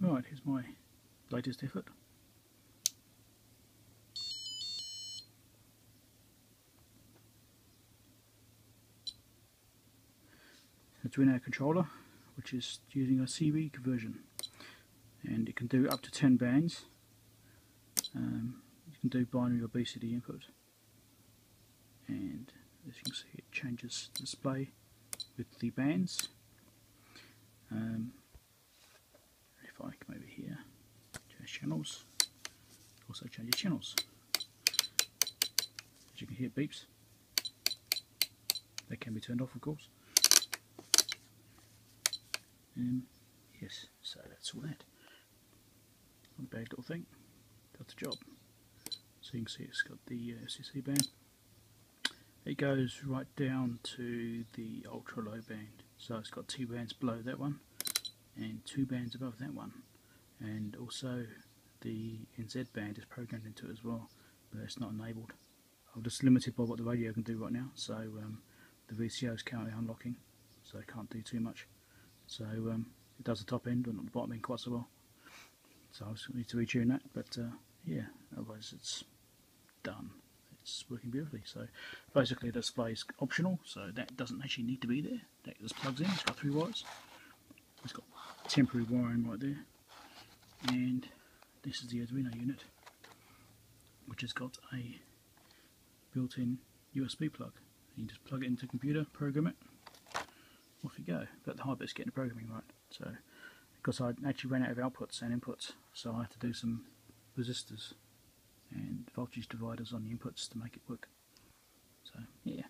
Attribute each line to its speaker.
Speaker 1: Right, here's my latest effort. Arduino controller which is using a CB conversion. And it can do up to 10 bands. Um, you can do binary or BCD input. And as you can see it changes the display with the bands um, if I come over here change channels also change your channels as you can hear beeps they can be turned off of course um, yes, so that's all that. Not a bad little thing. Does the job. So you can see it's got the uh, band. It goes right down to the ultra low band. So it's got two bands below that one and two bands above that one. And also the NZ band is programmed into it as well, but it's not enabled. I'm just limited by what the radio can do right now, so um, the VCO is currently unlocking, so I can't do too much. So um, it does the top end, but not the bottom end quite so well. So I just need to retune that, but uh, yeah, otherwise it's done. It's working beautifully. So basically the display is optional, so that doesn't actually need to be there. That just plugs in, it's got three wires. It's got temporary wiring right there. And this is the Arduino unit, which has got a built-in USB plug. You just plug it into the computer, program it, off you go. But the hard bit's getting the programming right. So, because I actually ran out of outputs and inputs, so I had to do some resistors and voltage dividers on the inputs to make it work. So, yeah.